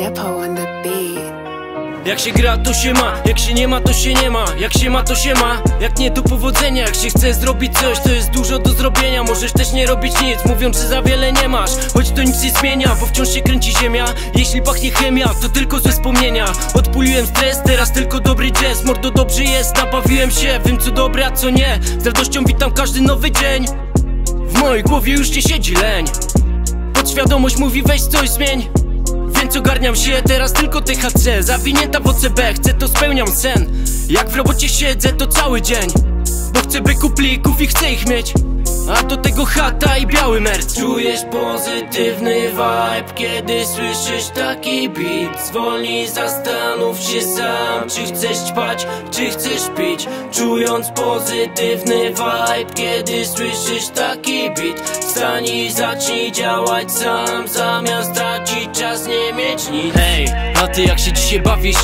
Depo on the beat. Jak się gra to się ma, jak się nie ma to się nie ma. Jak się ma to się ma, jak nie to powodzenia. Jak się chce zrobić coś to jest dużo do zrobienia. Możesz też nie robić nic, mówiąc że za wiele nie masz. Choć to nic nie zmienia, bo wciąż się kręci ziemia. Jeśli pachnie chemia, to tylko ze wspomnienia. Odpuliłem stres, teraz tylko dobry jazz. Mordo dobrze jest, nabawiłem się, wiem co dobre a co nie. Z radością witam każdy nowy dzień. W mojej głowie już nie siedzi leń. Podświadomość mówi weź coś zmień więc ogarniam się teraz tylko THC Zawinięta w OCB, chcę to spełniam sen. Jak w robocie siedzę to cały dzień. Bo chcę byku plików i chcę ich mieć. A do tego chata i biały merc Czujesz pozytywny vibe, kiedy słyszysz taki beat. Zwolnij, zastanów się sam, czy chcesz ćpać, czy chcesz pić. Czując pozytywny vibe, kiedy słyszysz taki beat. Wstań i zacznij działać sam, zamiast Hej, a ty jak się dzisiaj bawisz?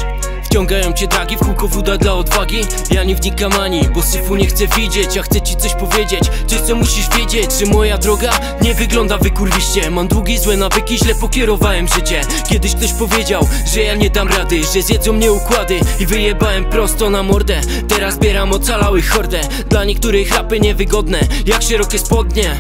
Wciągają cię dragi w kółko woda dla odwagi. Ja nie wnikam ani, bo syfu nie chcę widzieć. Ja chcę ci coś powiedzieć, coś co musisz wiedzieć Że moja droga nie wygląda wykurwiście. Mam długie złe nawyki, źle pokierowałem życie. Kiedyś ktoś powiedział, że ja nie dam rady Że zjedzą mnie układy i wyjebałem prosto na mordę. Teraz zbieram ocalałych hordę. Dla niektórych rapy niewygodne, jak szerokie spodnie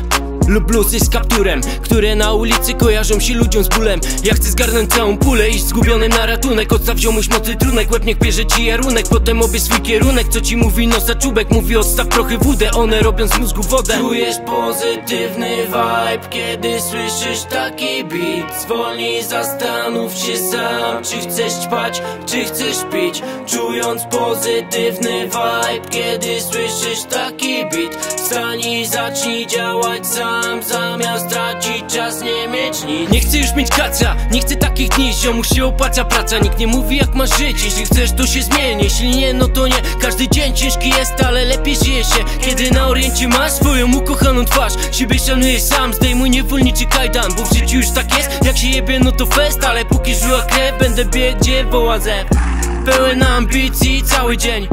lub bluzy z kapturem Które na ulicy kojarzą się ludziom z bólem. Ja chcę zgarnąć całą pulę, iść zgubionym na ratunek. Odstaw ziomuś mocy trunek, łeb niech bierze ci jarunek. Potem obie swój kierunek, co ci mówi nosa czubek. Mówi odstaw trochę wódę, one robią z mózgu wodę. Czujesz pozytywny vibe, kiedy słyszysz taki beat. Zwolnij, zastanów się sam, czy chcesz ćpać, czy chcesz pić. Czując pozytywny vibe, kiedy słyszysz taki beat. Wstań i zacznij działać sam sam Zamiast tracić czas, nie mieć nic. Nie chcę już mieć kaca, nie chcę takich dni. Ziomu się opłaca praca, nikt nie mówi jak masz żyć. Jeśli chcesz to się zmieni, jeśli nie no to nie. Każdy dzień ciężki jest, ale lepiej żyje się. Kiedy na oriencie masz swoją ukochaną twarz Siebie szanujesz sam, zdejmuj niewolniczy kajdan Bo w życiu już tak jest, jak się jebie no to fest Ale póki żyła krew, będę biegł gdzie woła zew Pełen ambicji cały dzień.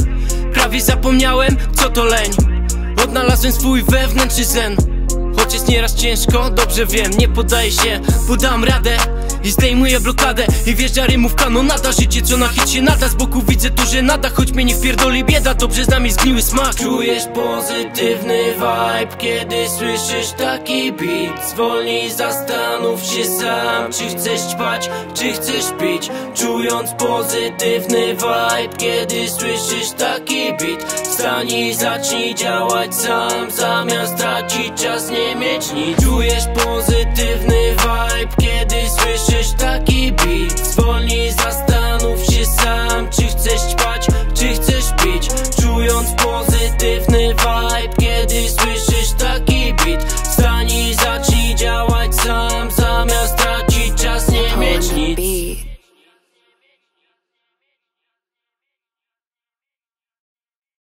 Prawie zapomniałem, co to leń. Odnalazłem swój wewnętrzny zen Choć jest nieraz ciężko, dobrze wiem, nie poddaję się Podam radę i zdejmuję blokadę I wjeżdża rymówka, no nada życie co na hit się nada Z boku widzę to, że nada, choć mnie nie wpierdoli bieda Dobrze z nami zgniły smak. Czujesz pozytywny vibe, kiedy słyszysz taki beat. Zwolnij, zastanów się sam, czy chcesz ćpać, czy chcesz pić. Czując pozytywny vibe, kiedy słyszysz taki beat. Wstań zacznij działać sam, zamiast czas nie mieć nic Czujesz pozytywny vibe, kiedy słyszysz taki beat. Zwolnij, zastanów się sam, czy chcesz ćpać, czy chcesz pić. Czując pozytywny vibe, kiedy słyszysz taki beat.